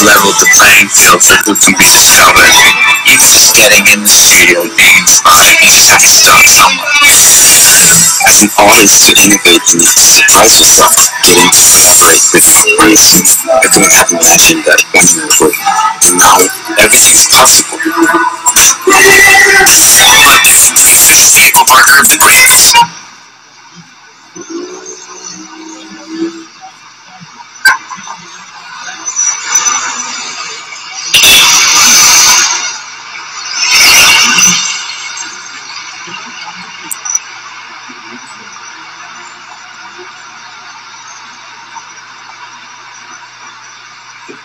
Leveled the playing field for who can be discovered. Even just getting in the studio means behind each track to start somewhere. As an artist, to innovate, you need to surprise yourself, getting to collaborate with couldn't have imagined that one would, and now everything's possible. People partner the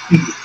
greatest.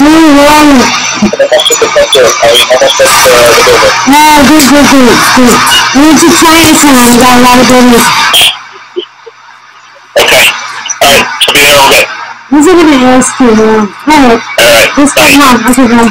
Muy bueno. Ah, good, good, good, good. I need to try it and I got a lot of goodness. Okay. Alright, I'll be all day. This is gonna ask you now. Alright, Alright, let's bye. on.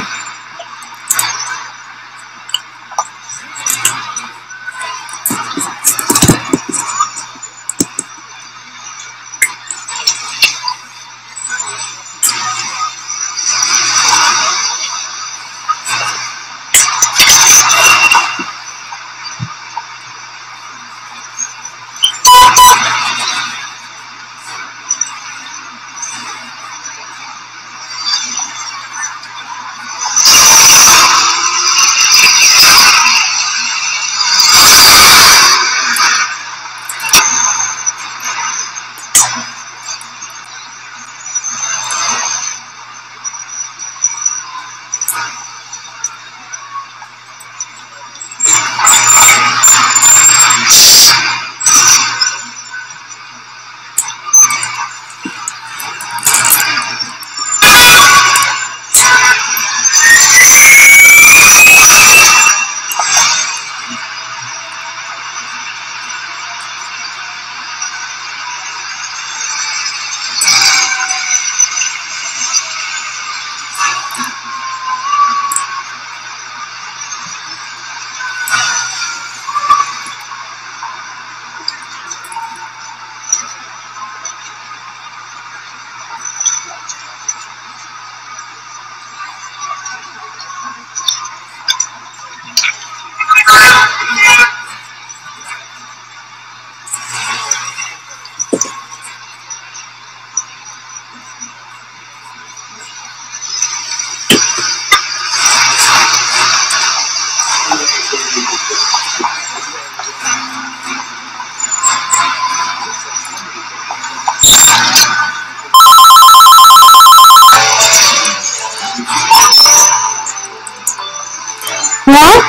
What?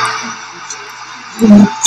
Okay,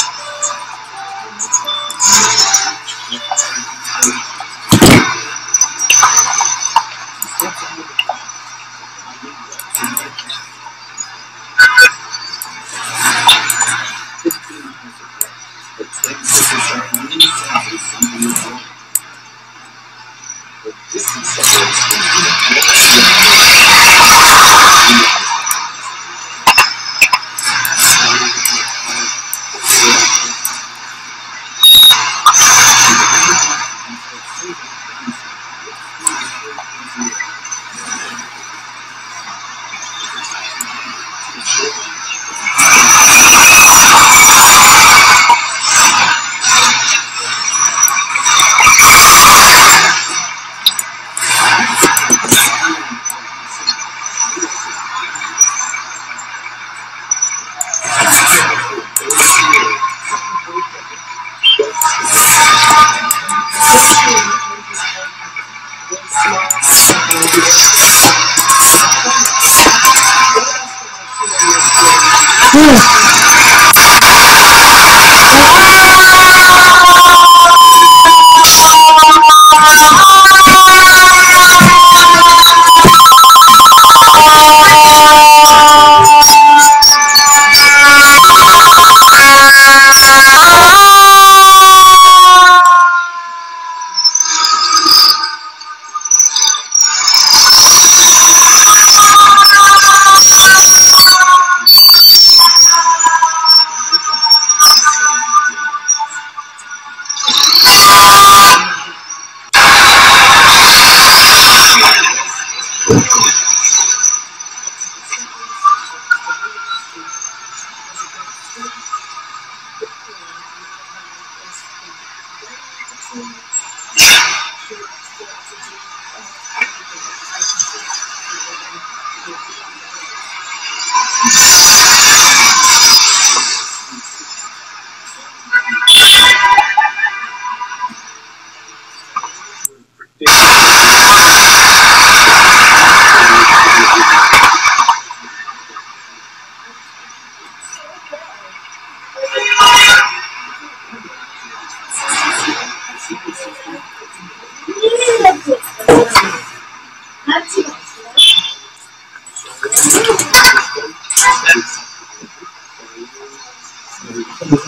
bye.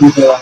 Ya.